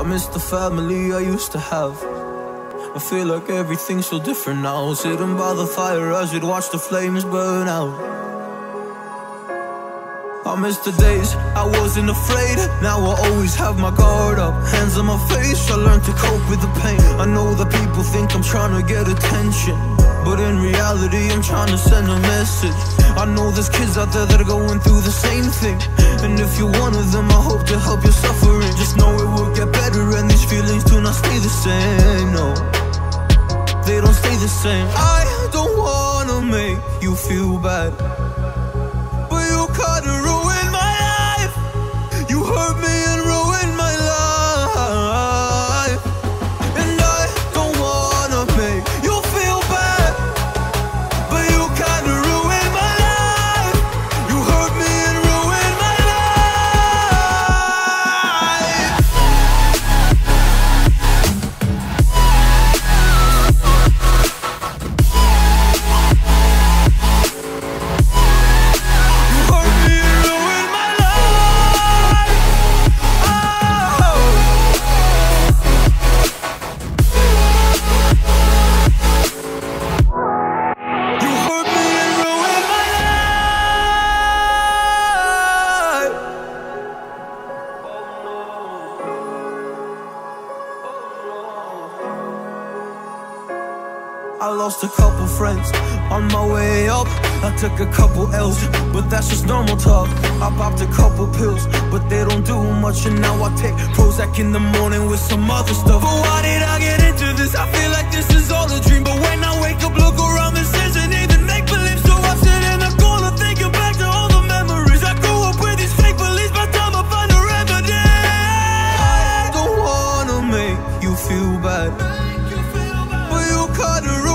I miss the family I used to have. I feel like everything's so different now. Sitting by the fire as we'd watch the flames burn out. I miss the days I wasn't afraid. Now I always have my guard up. Hands on my face, I learned to cope with the pain. I know that people think I'm trying to get attention. But in reality, I'm trying to send a message. I know there's kids out there that are going through the same thing. And if you're one of them, I hope to help your I don't wanna make you feel bad. I lost a couple friends on my way up. I took a couple L's, but that's just normal talk. I popped a couple pills, but they don't do much. And now I take Prozac in the morning with some other stuff. But why did I get into this? I feel like this is all a dream. But when I wake up, look around, this isn't even make believe. So I sit in the corner thinking back to all the memories. I grew up with these fake beliefs. By time I find a remedy, I don't wanna make you feel bad, but you cut around.